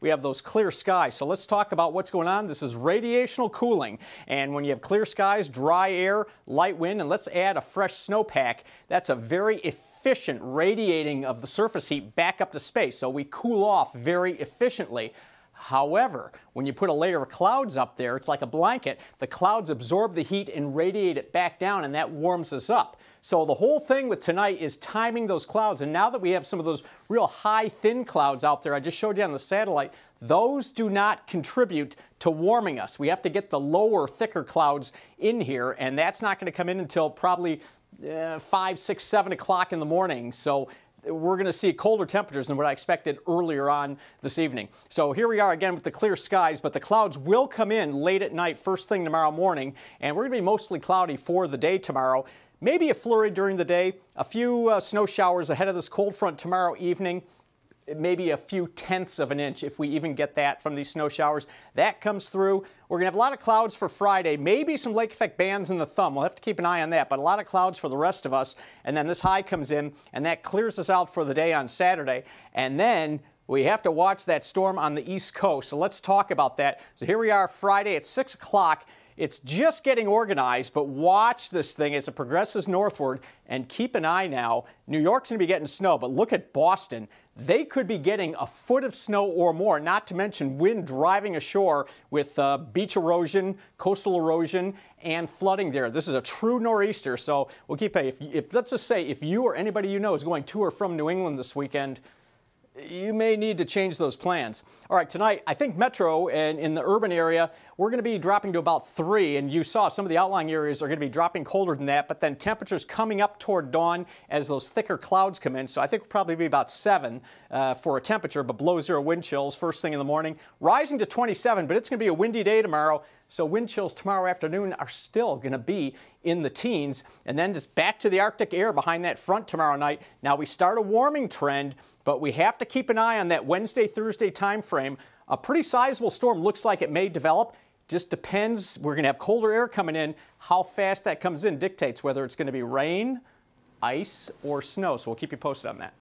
we have those clear skies. So let's talk about what's going on. This is radiational cooling. And when you have clear skies, dry air, light wind, and let's add a fresh snowpack, that's a very efficient radiating of the surface heat back up to space. So we cool off very efficiently. However, when you put a layer of clouds up there, it's like a blanket. The clouds absorb the heat and radiate it back down, and that warms us up. So the whole thing with tonight is timing those clouds. And now that we have some of those real high, thin clouds out there, I just showed you on the satellite, those do not contribute to warming us. We have to get the lower, thicker clouds in here, and that's not going to come in until probably uh, 5, 6, 7 o'clock in the morning. So we're going to see colder temperatures than what I expected earlier on this evening. So here we are again with the clear skies, but the clouds will come in late at night, first thing tomorrow morning, and we're going to be mostly cloudy for the day tomorrow. Maybe a flurry during the day, a few uh, snow showers ahead of this cold front tomorrow evening maybe a few tenths of an inch if we even get that from these snow showers. That comes through. We're going to have a lot of clouds for Friday, maybe some lake effect bands in the thumb. We'll have to keep an eye on that, but a lot of clouds for the rest of us. And then this high comes in, and that clears us out for the day on Saturday. And then we have to watch that storm on the east coast. So let's talk about that. So here we are Friday at 6 o'clock. It's just getting organized, but watch this thing as it progresses northward and keep an eye now. New York's going to be getting snow, but look at Boston. They could be getting a foot of snow or more, not to mention wind driving ashore with uh, beach erosion, coastal erosion, and flooding there. This is a true nor'easter, so we'll keep a, if, if, let's just say if you or anybody you know is going to or from New England this weekend, you may need to change those plans. All right, tonight, I think Metro and in the urban area, we're going to be dropping to about three, and you saw some of the outlying areas are going to be dropping colder than that, but then temperatures coming up toward dawn as those thicker clouds come in. So I think we'll probably be about seven uh, for a temperature, but below zero wind chills first thing in the morning, rising to 27, but it's going to be a windy day tomorrow. So wind chills tomorrow afternoon are still going to be in the teens. And then just back to the Arctic air behind that front tomorrow night. Now we start a warming trend, but we have to keep an eye on that Wednesday, Thursday time frame. A pretty sizable storm looks like it may develop. Just depends. We're going to have colder air coming in. How fast that comes in dictates whether it's going to be rain, ice, or snow. So we'll keep you posted on that.